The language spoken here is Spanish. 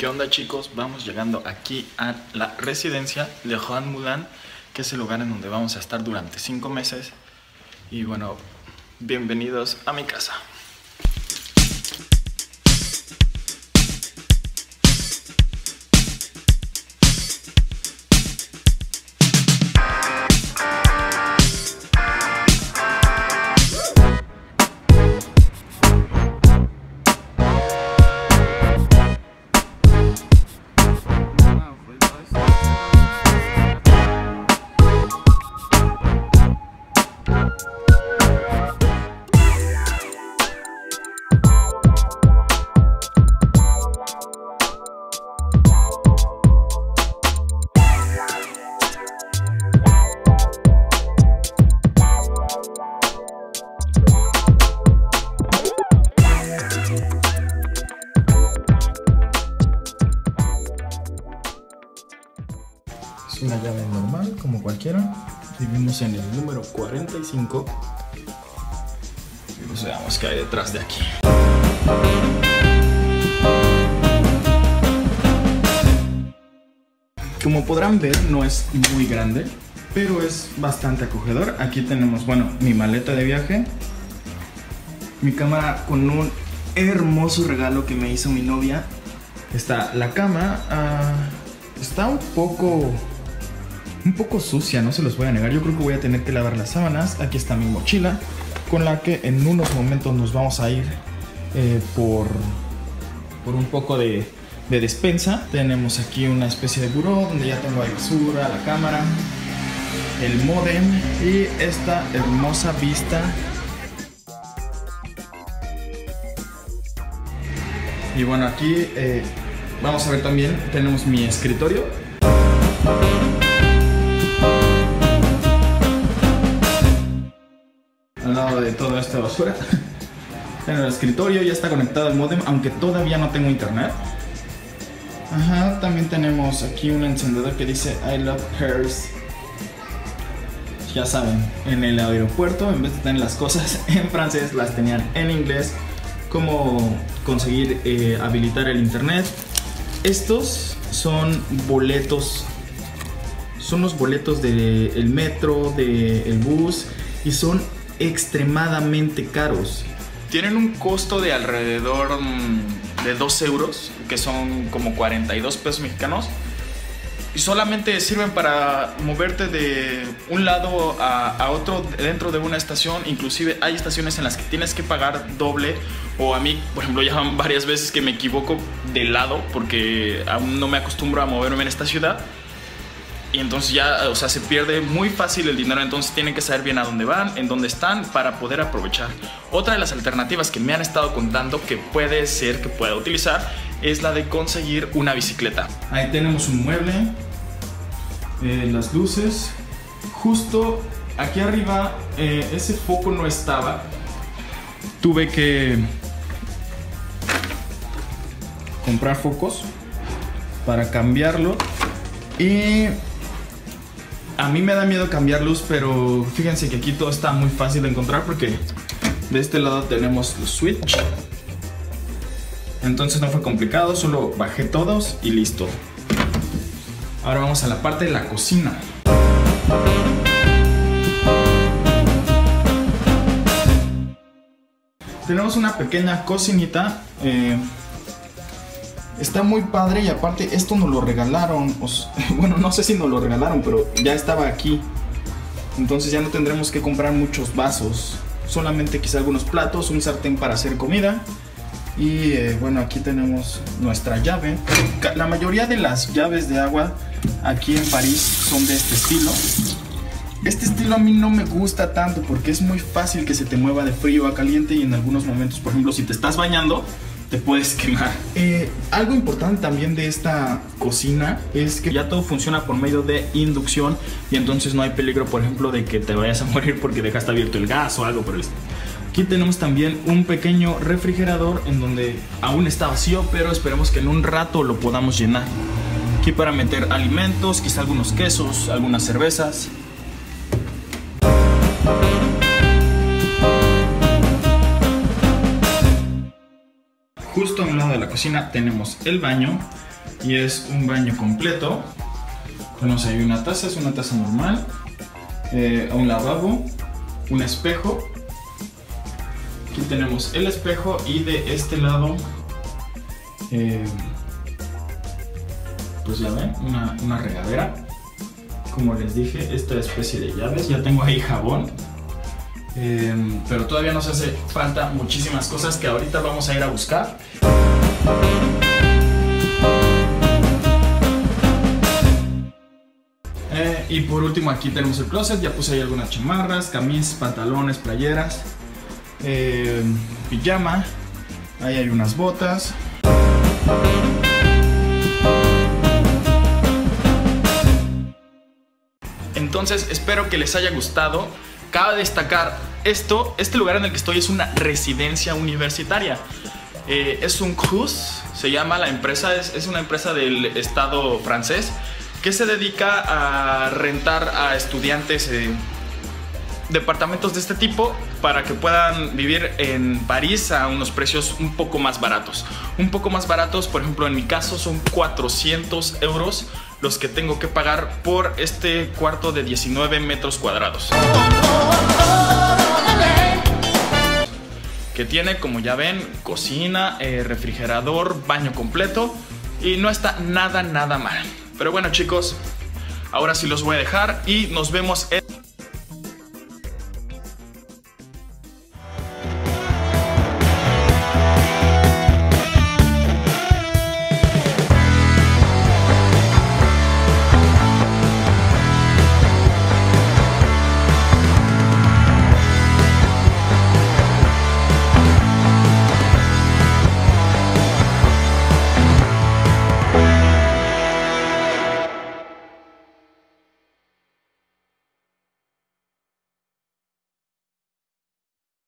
¿Qué onda chicos? Vamos llegando aquí a la residencia de Juan Mulan, que es el lugar en donde vamos a estar durante 5 meses. Y bueno, bienvenidos a mi casa. Cualquiera. Vivimos en el número 45. Pues veamos qué hay detrás de aquí. Como podrán ver, no es muy grande, pero es bastante acogedor. Aquí tenemos, bueno, mi maleta de viaje, mi cámara con un hermoso regalo que me hizo mi novia. Está la cama, ah, está un poco un poco sucia, no se los voy a negar. Yo creo que voy a tener que lavar las sábanas. Aquí está mi mochila, con la que en unos momentos nos vamos a ir eh, por, por un poco de, de, despensa. Tenemos aquí una especie de buró donde ya tengo la basura, la cámara, el modem y esta hermosa vista. Y bueno, aquí eh, vamos a ver también, tenemos mi escritorio. De toda esta basura. en el escritorio ya está conectado al modem, aunque todavía no tengo internet. Ajá, también tenemos aquí un encendedor que dice I love hers. Ya saben, en el aeropuerto, en vez de tener las cosas en francés, las tenían en inglés. Cómo conseguir eh, habilitar el internet. Estos son boletos. Son los boletos del metro, del bus. Y son extremadamente caros. Tienen un costo de alrededor mm, de 2 euros, que son como 42 pesos mexicanos. Y solamente sirven para moverte de un lado a, otro dentro de una estación. Inclusive hay estaciones en las que tienes que pagar doble. O a mí, por ejemplo, ya varias veces que me equivoco de lado porque aún no me acostumbro a moverme en esta ciudad y entonces ya, o sea, se pierde muy fácil el dinero, entonces tienen que saber bien a dónde van, en dónde están para poder aprovechar. Otra de las alternativas que me han estado contando que puede ser que pueda utilizar es la de conseguir una bicicleta. Ahí tenemos un mueble, eh, las luces, justo aquí arriba eh, ese foco no estaba, tuve que comprar focos para cambiarlo y a mí me da miedo cambiar luz, pero fíjense que aquí todo está muy fácil de encontrar porque de este lado tenemos el switch. Entonces no fue complicado, solo bajé todos y listo. Ahora vamos a la parte de la cocina. Tenemos una pequeña cocinita. Eh, Está muy padre y aparte esto nos lo regalaron. bueno, no sé si nos lo regalaron, pero ya estaba aquí. Entonces ya no tendremos que comprar muchos vasos. Solamente quizá algunos platos, un sartén para hacer comida. Y eh, bueno, aquí tenemos nuestra llave. La mayoría de las llaves de agua aquí en París son de este estilo. Este estilo a mí no me gusta tanto porque es muy fácil que se te mueva de frío a caliente y en algunos momentos, por ejemplo, si te estás bañando, te puedes quemar. Eh, algo importante también de esta cocina es que ya todo funciona por medio de inducción y entonces no hay peligro, por ejemplo, de que te vayas a morir porque dejaste abierto el gas o algo por el Aquí tenemos también un pequeño refrigerador en donde aún está vacío, pero esperemos que en un rato lo podamos llenar. Aquí para meter alimentos, quizá algunos quesos, algunas cervezas. Justo a un lado de la cocina tenemos el baño. y es un baño completo. Tenemos ahí una taza, es una taza normal, eh, un lavabo, un espejo. Aquí tenemos el espejo y de este lado, eh, pues ya ven, una, una regadera. Como les dije, esta especie de llaves. Ya tengo ahí jabón. Eh, pero todavía nos hace falta muchísimas cosas que ahorita vamos a ir a buscar. Eh, y por último aquí tenemos el closet, ya puse ahí algunas chamarras, camisas, pantalones, playeras, eh, pijama, ahí hay unas botas. Entonces espero que les haya gustado. Cabe destacar esto, este lugar en el que estoy es una residencia universitaria. Eh, es un CRUZ, se llama la empresa, es, es una empresa del Estado francés que se dedica a rentar a estudiantes eh, departamentos de este tipo para que puedan vivir en París a unos precios un poco más baratos. Un poco más baratos, por ejemplo, en mi caso son 400 euros los que tengo que pagar por este cuarto de 19 metros cuadrados. Que tiene, como ya ven, cocina, eh, refrigerador, baño completo y no está nada, nada mal. Pero bueno chicos, ahora sí los voy a dejar y nos vemos en...